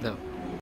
No.